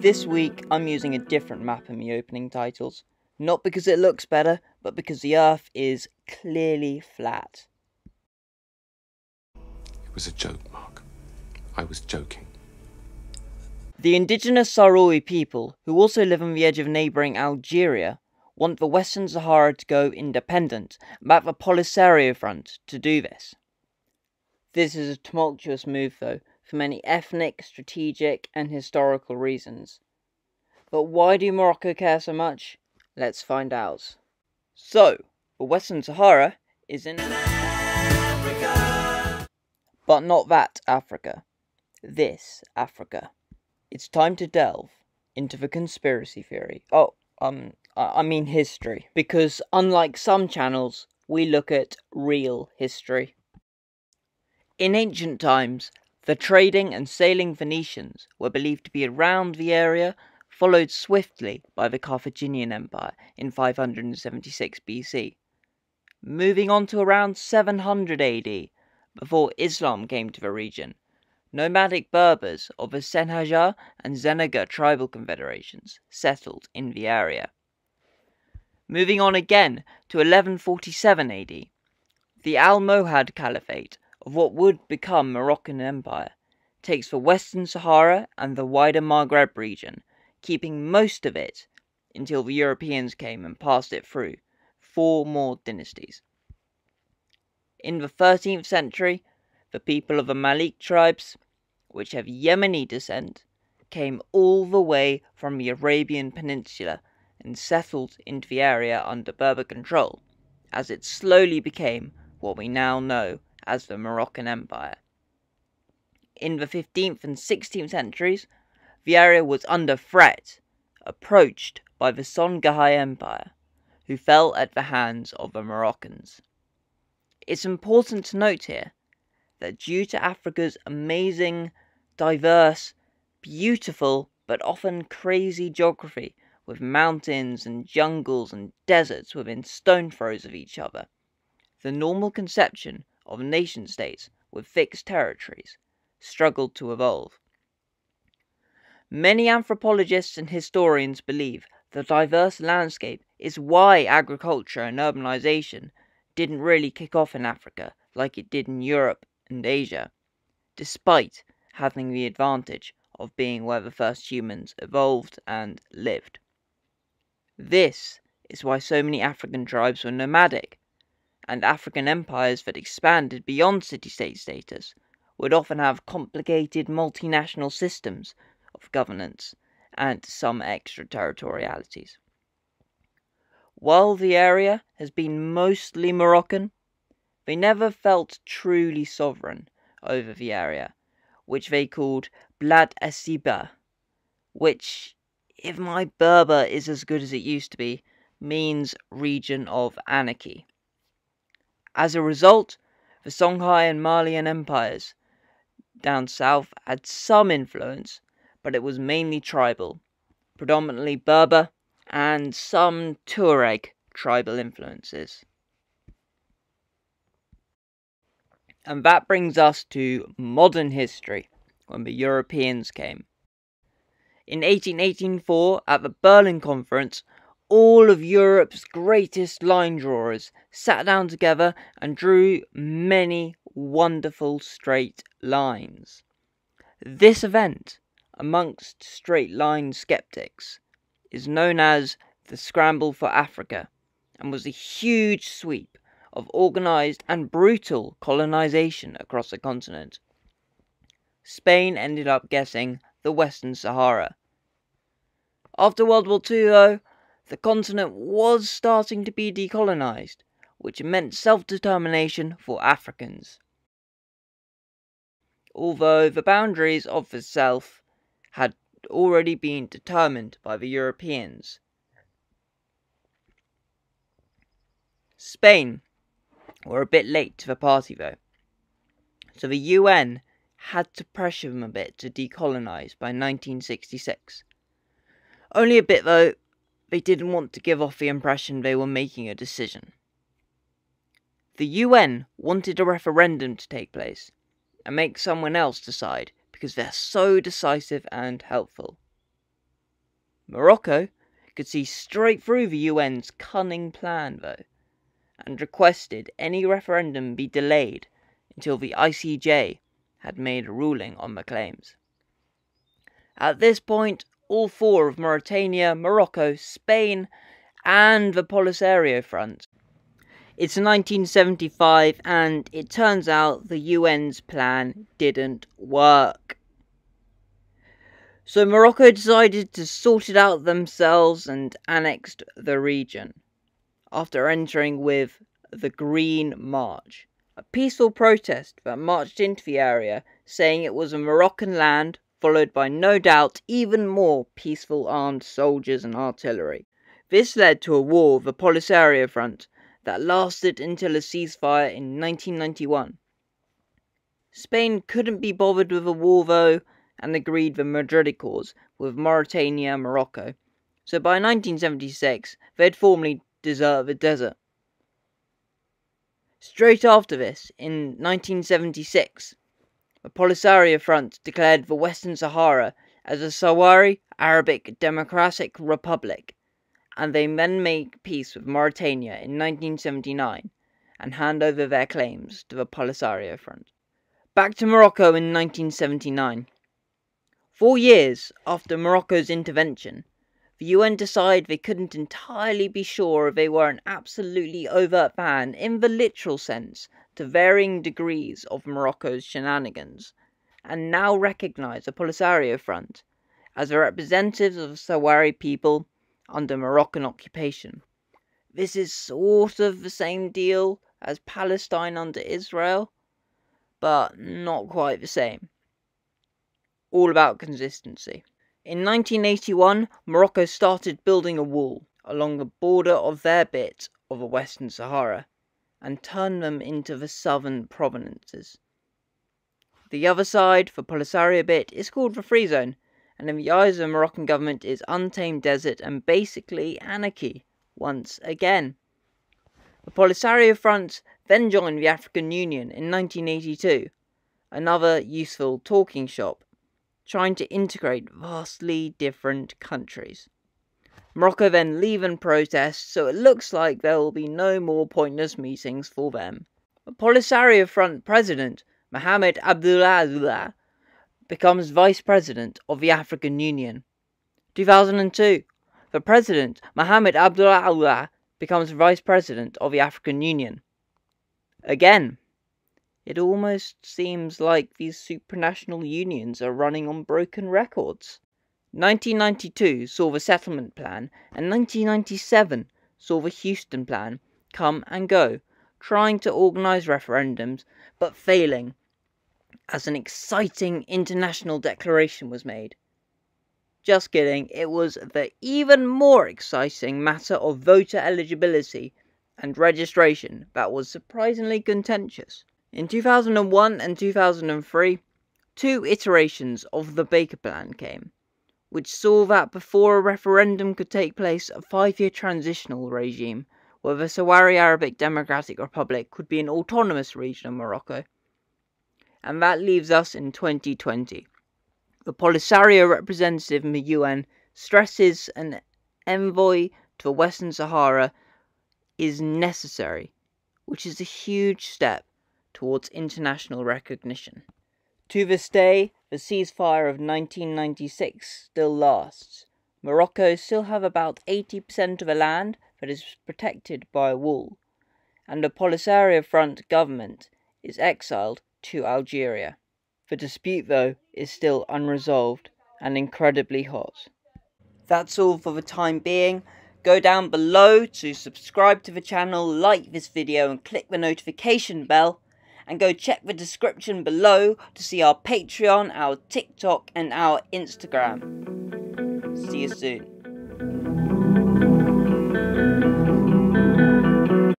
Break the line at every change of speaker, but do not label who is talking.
This week I'm using a different map in the opening titles. Not because it looks better, but because the Earth is clearly flat.
It was a joke, Mark. I was joking.
The indigenous Sahrawi people, who also live on the edge of neighbouring Algeria, want the Western Sahara to go independent, but the Polisario Front to do this. This is a tumultuous move, though, for many ethnic, strategic, and historical reasons. But why do Morocco care so much? Let's find out. So, the Western Sahara is in Africa. But not that Africa. This Africa. It's time to delve into the conspiracy theory. Oh, um, I mean history. Because unlike some channels, we look at real history. In ancient times, the trading and sailing Phoenicians were believed to be around the area followed swiftly by the Carthaginian Empire in 576 BC. Moving on to around 700 AD, before Islam came to the region, nomadic Berbers of the Senhaja and Zenaga tribal confederations settled in the area. Moving on again to 1147 AD, the Almohad Caliphate of what would become Moroccan Empire takes the Western Sahara and the wider Maghreb region keeping most of it until the Europeans came and passed it through four more dynasties. In the 13th century, the people of the Malik tribes, which have Yemeni descent, came all the way from the Arabian Peninsula and settled into the area under Berber control, as it slowly became what we now know as the Moroccan Empire. In the 15th and 16th centuries, the area was under threat, approached by the Songhai Empire, who fell at the hands of the Moroccans. It's important to note here that due to Africa's amazing, diverse, beautiful, but often crazy geography, with mountains and jungles and deserts within stone throws of each other, the normal conception of nation states with fixed territories struggled to evolve. Many anthropologists and historians believe the diverse landscape is why agriculture and urbanization didn't really kick off in Africa like it did in Europe and Asia, despite having the advantage of being where the first humans evolved and lived. This is why so many African tribes were nomadic, and African empires that expanded beyond city state status would often have complicated multinational systems of governance and some extraterritorialities. While the area has been mostly Moroccan, they never felt truly sovereign over the area, which they called Blad Asiba, which, if my Berber is as good as it used to be, means region of anarchy. As a result, the Songhai and Malian empires down south had some influence but it was mainly tribal, predominantly Berber and some Tuareg tribal influences. And that brings us to modern history, when the Europeans came. In 1884, at the Berlin Conference, all of Europe's greatest line drawers sat down together and drew many wonderful straight lines. This event amongst straight line skeptics is known as the Scramble for Africa and was a huge sweep of organized and brutal colonization across the continent. Spain ended up getting the Western Sahara. After World War II, though, the continent was starting to be decolonized, which meant self determination for Africans. Although the boundaries of the South had already been determined by the Europeans. Spain were a bit late to the party though, so the UN had to pressure them a bit to decolonize by 1966. Only a bit though, they didn't want to give off the impression they were making a decision. The UN wanted a referendum to take place, and make someone else decide because they're so decisive and helpful. Morocco could see straight through the UN's cunning plan, though, and requested any referendum be delayed until the ICJ had made a ruling on the claims. At this point, all four of Mauritania, Morocco, Spain, and the Polisario Front. It's 1975, and it turns out the UN's plan didn't work. So Morocco decided to sort it out themselves and annexed the region after entering with the Green March, a peaceful protest that marched into the area saying it was a Moroccan land, followed by no doubt even more peaceful armed soldiers and artillery. This led to a war, of the Polisario Front, that lasted until a ceasefire in 1991. Spain couldn't be bothered with a war though, and agreed the Madrid Accords with Mauritania and Morocco, so by 1976 they'd formally desert the desert. Straight after this, in 1976, the Polisario Front declared the Western Sahara as a Sahrawi Arabic Democratic Republic and they then make peace with Mauritania in 1979 and hand over their claims to the Polisario Front. Back to Morocco in 1979. Four years after Morocco's intervention, the UN decided they couldn't entirely be sure if they were an absolutely overt ban in the literal sense to varying degrees of Morocco's shenanigans, and now recognise the Polisario Front as the representatives of the Sahrawi people under Moroccan occupation. This is sort of the same deal as Palestine under Israel, but not quite the same. All about consistency. In 1981, Morocco started building a wall along the border of their bit of the Western Sahara and turned them into the southern provinces. The other side, the Polisario bit, is called the Free Zone and in the eyes of the Moroccan government is untamed desert and basically anarchy once again. The Polisario Front then joined the African Union in 1982, another useful talking shop, trying to integrate vastly different countries. Morocco then leave and protest, so it looks like there will be no more pointless meetings for them. Polisario Front president, Mohamed Abdullah becomes Vice President of the African Union. 2002. The President, Mohamed Abdullah becomes Vice President of the African Union. Again, it almost seems like these supranational unions are running on broken records. 1992 saw the settlement plan, and 1997 saw the Houston plan come and go, trying to organise referendums but failing as an exciting international declaration was made. Just kidding, it was the even more exciting matter of voter eligibility and registration that was surprisingly contentious. In 2001 and 2003, two iterations of the Baker Plan came, which saw that before a referendum could take place, a five year transitional regime where the Sahrawi Arabic Democratic Republic could be an autonomous region of Morocco and that leaves us in 2020. The Polisario representative in the UN stresses an envoy to the Western Sahara is necessary, which is a huge step towards international recognition. To this day, the ceasefire of 1996 still lasts. Morocco still have about 80% of the land that is protected by a wall, and the Polisario Front government is exiled to Algeria. The dispute, though, is still unresolved and incredibly hot. That's all for the time being. Go down below to subscribe to the channel, like this video and click the notification bell. And go check the description below to see our Patreon, our TikTok and our Instagram. See you soon.